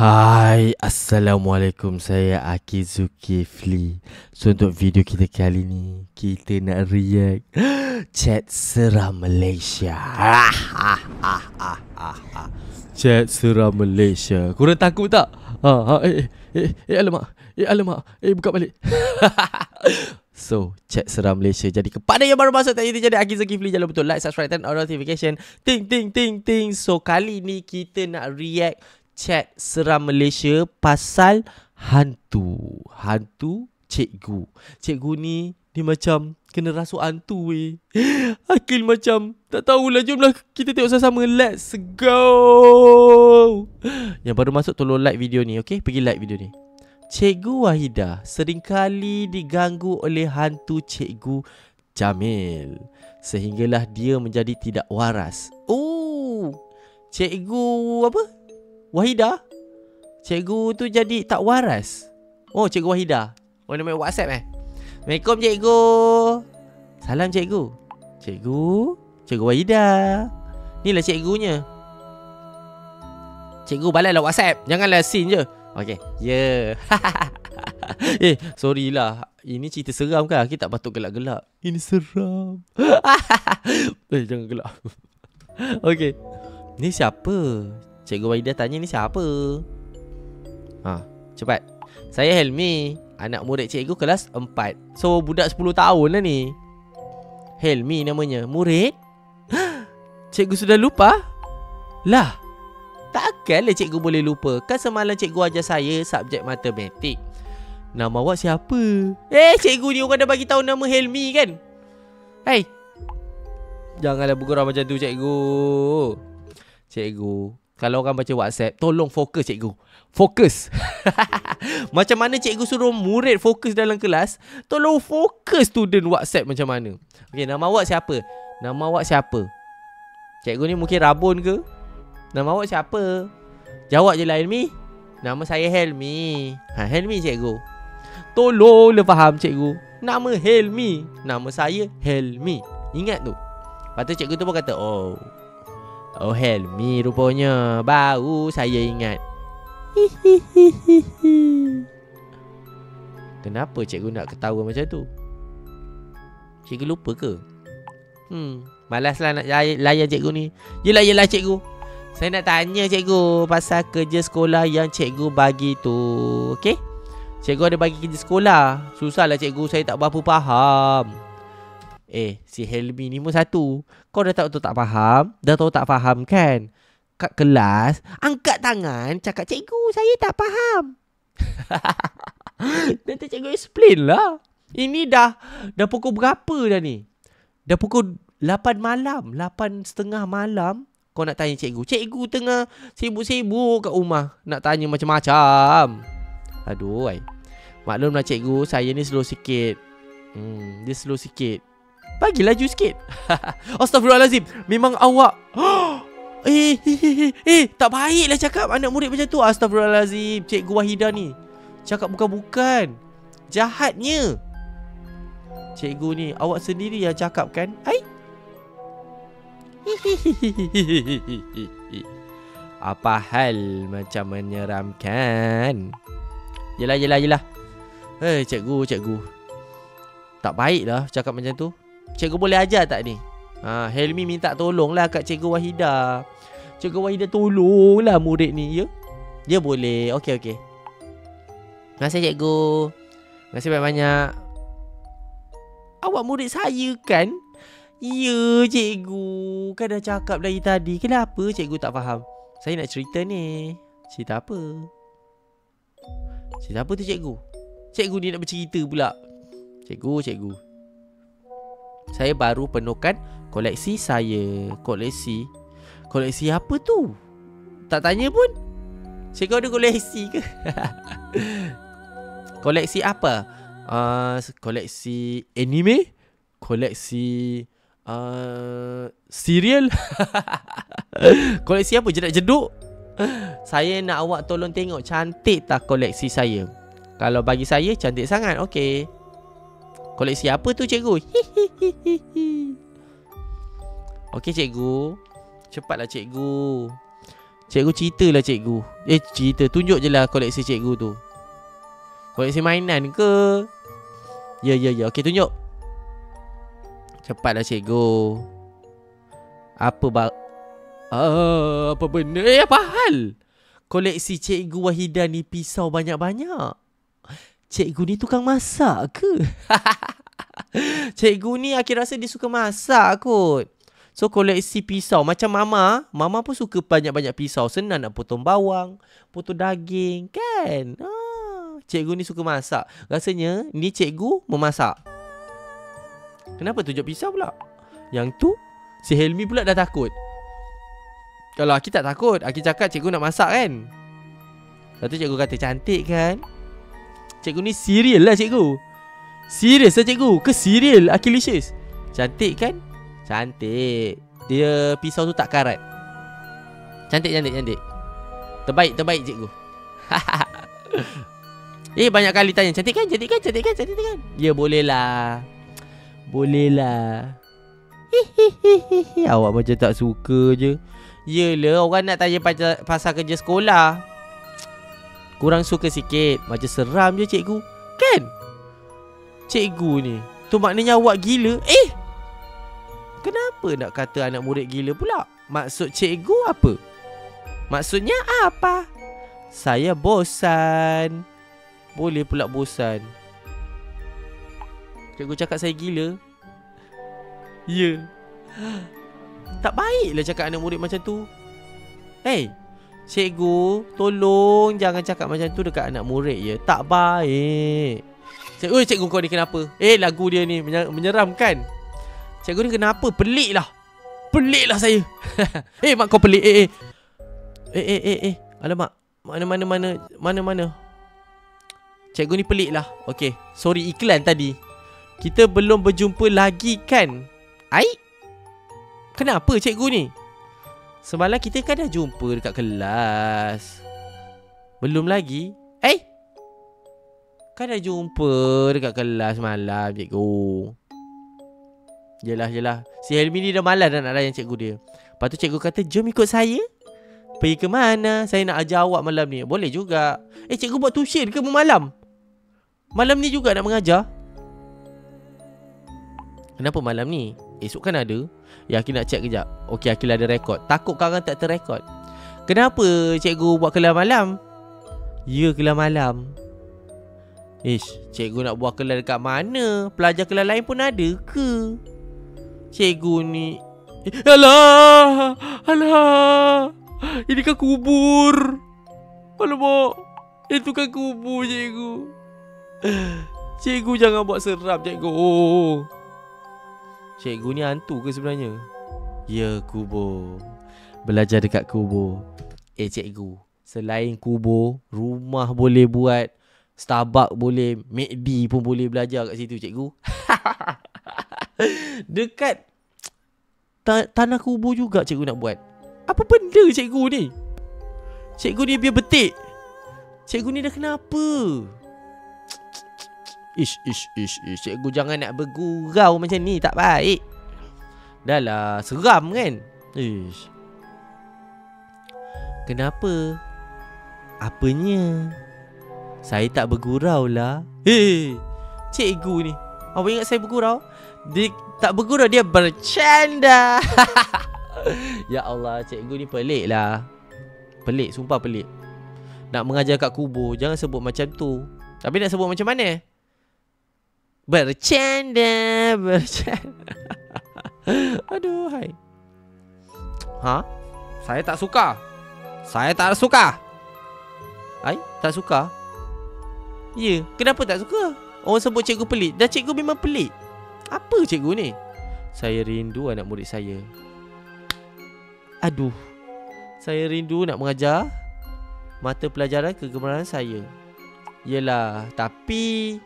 Hai, Assalamualaikum. Saya Aki Zulkifli. So, untuk video kita kali ni, kita nak react chat seram Malaysia. chat seram Malaysia. Korang takut tak? Ha, ha, eh, eh, eh, eh, alamak. Eh, alamak. Eh, buka balik. So, chat seram Malaysia. Jadi kepada yang baru masuk tadi jadi Aki Zulkifli jangan lupa like, subscribe dan on notification. Ting ting ting ting. So, kali ni kita nak react chat seram Malaysia pasal hantu. Hantu cikgu. Cikgu ni dia macam kena rasuk hantu weh. Akil macam tak tahulah jomlah kita tengok sama-sama. Let's go. Yang baru masuk tolong like video ni okay? Pergi like video ni. Cikgu Wahida seringkali diganggu oleh hantu Cikgu Jamil sehinggalah dia menjadi tidak waras. Oh, Cikgu apa? Wahida? Cikgu tu jadi tak waras. Oh, Cikgu Wahida. Oh, nama WhatsApp eh? Assalamualaikum Cikgu. Salam Cikgu. Cikgu, Cikgu Wahida. Ni lah cikgunya. Cikgu balaslah WhatsApp. Janganlah scene je. Okay Ya yeah. Eh sorry lah Ini cerita seram kan Kita tak patut gelak-gelak Ini seram Eh jangan gelak Okay Ni siapa Cikgu Waidah tanya ni siapa? Ha Cepat. Saya Helmi Anak murid cikgu kelas 4 So budak 10 tahun lah ni. Helmi namanya. Murid? Cikgu sudah lupa? Lah Takkanlah cikgu boleh lupa. Kan semalam cikgu ajar saya Subjek matematik. Nama awak siapa? Eh cikgu ni orang dah bagi tahu nama Helmi kan? Hei Janganlah bergurau macam tu cikgu. Cikgu Kalau orang baca whatsapp Tolong fokus cikgu. Fokus. Macam mana cikgu suruh murid fokus dalam kelas? Tolong fokus student whatsapp macam mana? Okay nama awak siapa? Nama awak siapa? Cikgu ni mungkin rabun ke? Nama awak siapa? Jawab je lah Helmi. Nama saya Helmi. Ha, Helmi cikgu. Tolonglah faham cikgu. Nama Helmi. Nama saya Helmi. Ingat tu? Lepas tu cikgu tu pun kata Oh Oh Helmi rupanya Baru saya ingat Kenapa cikgu nak ketawa macam tu? Cikgu lupa ke? Hmm Malaslah nak layan cikgu ni Yelah yelah cikgu saya nak tanya cikgu pasal kerja sekolah yang cikgu bagi tu. Okey? Cikgu ada bagi kerja sekolah. Susahlah cikgu, saya tak berapa faham. Eh, si Helmi ni pun satu. Kau dah tahu tu tak faham? Dah tahu tak faham kan? Kat kelas, angkat tangan cakap cikgu, saya tak faham. Nanti cikgu explain lah. Ini dah dah pukul berapa dah ni? Dah pukul 8 malam, 8 setengah malam. Kau nak tanya cikgu Cikgu tengah sibuk-sibuk kat rumah Nak tanya macam-macam Aduh ay. Maklumlah cikgu Saya ni slow sikit hmm, Dia slow sikit Bagi laju sikit. Astaghfirullahaladzim Memang awak eh, eh, eh, eh, eh, tak baiklah cakap anak murid macam tu. Astaghfirullahaladzim Cikgu Wahida ni. Cakap bukan-bukan. Jahatnya. Cikgu ni Awak sendiri yang cakap kan Hai. Apa hal macam menyeramkan? Yelah, yelah, yelah. Hei, cikgu, cikgu. Tak baik lah cakap macam tu. Cikgu boleh ajar tak ni? Ha, Helmi minta tolong lah kat Cikgu Wahida. Cikgu Wahida tolonglah murid ni, ya? Dia boleh. Okey, okey. Terima kasih, cikgu. Terima kasih banyak-banyak. Awak murid saya kan? Ya cikgu Kan dah cakap dari tadi Kenapa cikgu tak faham Saya nak cerita ni Cerita apa Cerita apa tu cikgu Cikgu ni nak bercerita pula Cikgu cikgu Saya baru penuhkan Koleksi saya. Koleksi? Koleksi apa tu? Tak tanya pun. Cikgu ada koleksi ke? Koleksi apa? Uh, Koleksi anime? Koleksi Uh, serial? Koleksi apa? Jedak jeduk? Saya nak awak tolong tengok Cantik tak koleksi saya? Kalau bagi saya cantik sangat. Okey Koleksi apa tu cikgu? Okey cikgu. Cepatlah cikgu. Cikgu cerita lah cikgu. Eh cerita Tunjuk je lah koleksi cikgu tu. Koleksi mainan ke? Ya ya ya. Okay tunjuk. Cepatlah cikgu. Apa ba uh, Apa benda? Eh apa hal? Koleksi cikgu Wahidah ni Pisau banyak-banyak Cikgu ni tukang masak ke? Cikgu ni akhir rasa dia suka masak kot. So koleksi pisau. Macam mama Mama pun suka banyak-banyak pisau. Senang nak potong bawang Potong daging Kan? Ah, Cikgu ni suka masak. Rasanya Ni cikgu memasak. Kenapa tunjuk pisau pula? Yang tu Si Helmi pula dah takut. Kalau Aki tak takut Aki cakap cikgu nak masak kan? Lepas tu cikgu kata cantik kan Cikgu ni serial lah cikgu. Serius lah cikgu. Ke serial Akilicious Cantik kan? Cantik. Dia pisau tu tak karat. Cantik cantik cantik. Terbaik terbaik cikgu. Eh banyak kali tanya Cantik kan? Cantik kan? Cantik kan? Cantik kan? Ya boleh lah. Boleh lah. Awak macam tak suka je. Yelah orang nak tanya pasal, pasal kerja sekolah Kurang suka sikit Macam seram je cikgu Kan Cikgu ni Tu maknanya awak gila Eh Kenapa nak kata anak murid gila pula? Maksud cikgu apa? Maksudnya apa? Saya bosan. Boleh pula bosan. Cikgu cakap saya gila. Ya. Yeah. Tak baiklah cakap anak murid macam tu. Hey, cikgu, tolong jangan cakap macam tu dekat anak murid ya. Tak baik. Cikgu, cikgu kau ni kenapa? Eh, lagu dia ni menyeramkan. Cikgu ni kenapa? Pelik lah Pelik lah saya Eh mak kau pelik Eh eh Eh eh eh, eh. Alamak Mana mana mana Mana mana Cikgu ni pelik lah Okay Sorry iklan tadi Kita belum berjumpa lagi kan Ai Kenapa cikgu ni Semalam kita kan dah jumpa dekat kelas. Belum lagi. Eh! Kan dah jumpa dekat kelas malam cikgu. Yelah yelah Si Helmi ni dah malas dah nak layan cikgu dia. Lepas tu cikgu kata Jom ikut saya. Pergi ke mana? Saya nak ajar awak malam ni. Boleh juga. Eh cikgu buat tuition ke malam? Malam ni juga nak mengajar. Kenapa malam ni Esok kan ada. Ya Aki nak check kejap. Okey Aki ada rekod. Takut korang tak terrekod. Kenapa cikgu buat kelas malam? Ya kelas malam. Ish Cikgu nak buat kelas dekat mana? Pelajar kelas lain pun ada ke? Cikgu ni Alah! Alah! Ini kan kubur! Alamak! Itu kan kubur cikgu. Cikgu jangan buat seram cikgu. Oh. Cikgu ni hantu ke sebenarnya? Ya kubur. Belajar dekat kubur. Eh cikgu Selain kubur Rumah boleh buat Starbucks boleh McD pun boleh belajar kat situ cikgu. Dekat ta- Tanah kubur juga cikgu nak buat. Apa benda cikgu ni? Cikgu ni biar betik. Cikgu ni dah kenapa Ish ish ish ish Cikgu jangan nak bergurau macam ni Tak baik Dah lah Seram kan Ish Kenapa Apanya Saya tak bergurau lah Hei Cikgu ni Apa ingat saya bergurau dia tak bergurau dia bercanda. ya Allah, cikgu ni pelik lah. Pelik, sumpah pelik. Nak mengajar kat kubur, jangan sebut macam tu. Tapi nak sebut macam mana? Bercanda, bercanda. Aduh, hai. Ha? Saya tak suka. Saya tak suka. Hai, tak suka? Ya, kenapa tak suka? Orang sebut cikgu pelik. Dah cikgu memang pelik. Apa cikgu ni? Saya rindu anak murid saya. Aduh. Saya rindu nak mengajar mata pelajaran kegemaran saya. Yelah, tapi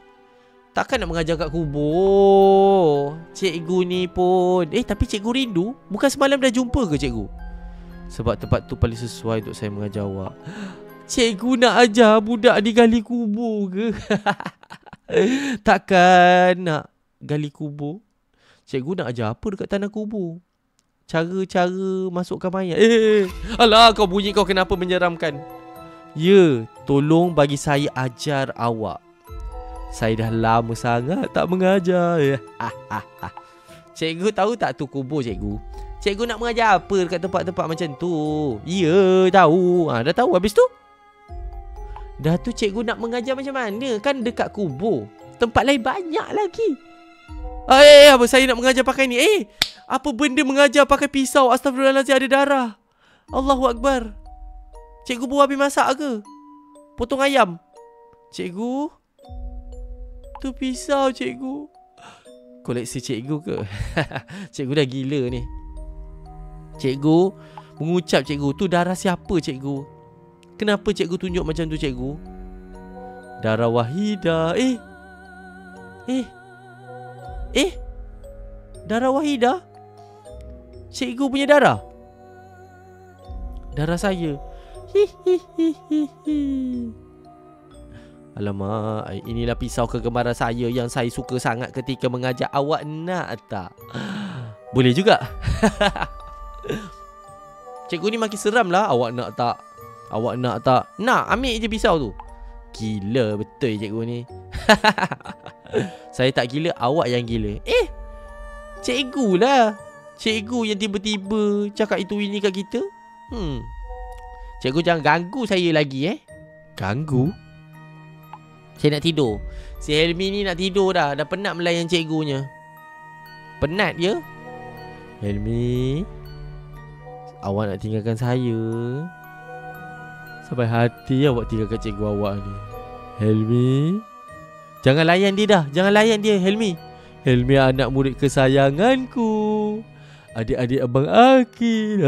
takkan nak mengajar kat kubur. Cikgu ni pun. Eh, tapi cikgu rindu. Bukan semalam dah jumpa ke cikgu? Sebab tempat tu paling sesuai untuk saya mengajar awak. Cikgu nak ajar budak di gali kubur ke? takkan nak gali kubur Cikgu nak ajar apa dekat tanah kubur cara-cara masukkan mayat. Eh, alah kau bunyi kau kenapa menyeramkan? Ya, tolong bagi saya ajar awak. Saya dah lama sangat tak mengajar. Ya. Cikgu tahu tak tu kubur cikgu? Cikgu nak mengajar apa dekat tempat-tempat macam tu? Ya, tahu. Ha, dah tahu habis tu? Dah tu cikgu nak mengajar macam mana? Kan dekat kubur. Tempat lain banyak lagi. Ah, eh, eh, apa saya nak mengajar pakai ni? Eh, apa benda mengajar pakai pisau? Astagfirullahaladzim ada darah. Allahu Akbar. Cikgu buat habis masak ke? Potong ayam. Cikgu. Tu pisau cikgu. Koleksi cikgu ke? cikgu dah gila ni. Cikgu mengucap cikgu tu darah siapa cikgu? Kenapa cikgu tunjuk macam tu cikgu? Darah Wahida. Eh. Eh. Eh. Darah Wahida? Cikgu punya darah? Darah saya. Alamak, inilah pisau kegemaran saya yang saya suka sangat ketika mengajar awak nak tak? Boleh juga. Cikgu ni makin seram lah awak nak tak? Awak nak tak? Nak, ambil je pisau tu. Gila betul cikgu ni. saya tak gila, awak yang gila. Eh, cikgu lah. Cikgu yang tiba-tiba cakap itu ini kat kita. Hmm. Cikgu jangan ganggu saya lagi eh. Ganggu? Saya nak tidur. Si Helmi ni nak tidur dah. Dah penat melayan cikgunya. Penat je. Helmi. Awak nak tinggalkan saya. Sampai hati awak tinggalkan cikgu awak ni. Helmi. Jangan layan dia dah. Jangan layan dia, Helmi. Helmi anak murid kesayanganku. Adik-adik abang Akil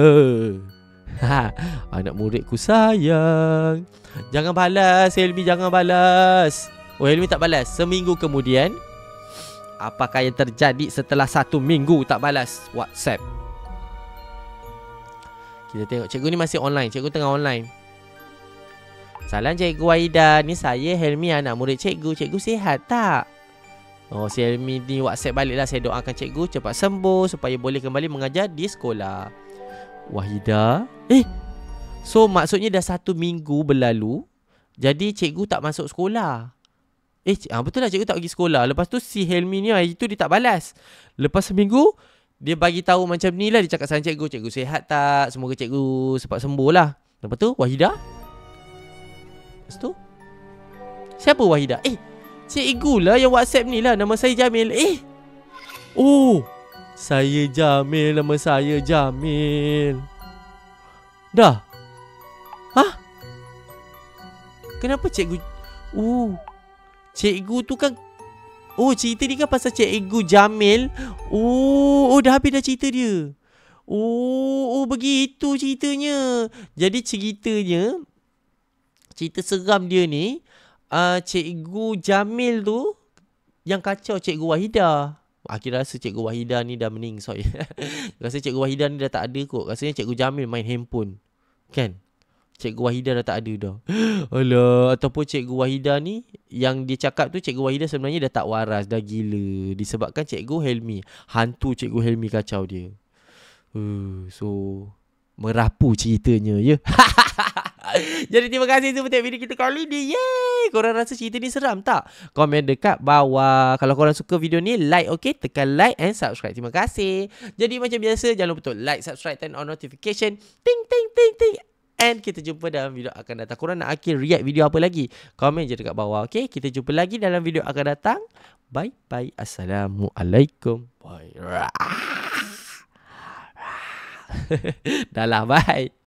ha, Anak muridku sayang. Jangan balas Helmi jangan balas. Oh Helmi tak balas. Seminggu kemudian Apakah yang terjadi setelah satu minggu tak balas WhatsApp? Kita tengok. Cikgu ni masih online. Cikgu tengah online. Salam cikgu Aida. Ni saya Helmi anak murid cikgu. Cikgu sihat tak? Oh, si Helmi ni WhatsApp balik lah. Saya doakan cikgu cepat sembuh supaya boleh kembali mengajar di sekolah. Wahida. Eh, so maksudnya dah satu minggu berlalu. Jadi cikgu tak masuk sekolah. Eh, ah, betul lah cikgu tak pergi sekolah. Lepas tu si Helmi ni hari tu dia tak balas. Lepas seminggu, dia bagi tahu macam ni lah. Dia cakap sama cikgu. Cikgu sihat tak? Semoga cikgu cepat sembuh lah. Lepas tu, Wahida. Lepas tu, siapa Wahida? Eh, Cikgu lah yang WhatsApp ni lah Nama saya Jamil Eh Oh Saya Jamil Nama saya Jamil. Dah. Hah? Kenapa cikgu? Oh Cikgu tu kan Oh cerita ni kan pasal cikgu Jamil. Oh Oh dah habis dah cerita dia. Oh, oh begitu ceritanya. Jadi ceritanya Cerita seram dia ni uh, Cikgu Jamil tu Yang kacau Cikgu Wahida Akhir rasa Cikgu Wahida ni dah mening sorry. Rasa Cikgu Wahida ni dah tak ada kot. Rasanya Cikgu Jamil main handphone. Kan? Cikgu Wahida dah tak ada dah Alah Ataupun Cikgu Wahida ni Yang dia cakap tu Cikgu Wahida sebenarnya dah tak waras Dah gila. Disebabkan Cikgu Helmi Hantu Cikgu Helmi kacau dia. Uh, So Merapu ceritanya ya Jadi terima kasih untuk tengok video kita kali ni. Yeay! Korang rasa cerita ni seram tak? Komen dekat bawah. Kalau korang suka video ni, like okay? Tekan like and subscribe. Terima kasih. Jadi macam biasa, jangan lupa untuk like, subscribe, turn on notification. Ting, ting, ting, ting. And kita jumpa dalam video akan datang. Korang nak akhir react video apa lagi? Komen je dekat bawah. Okay? Kita jumpa lagi dalam video akan datang. Bye-bye. Assalamualaikum. Bye. Dah lah. Bye.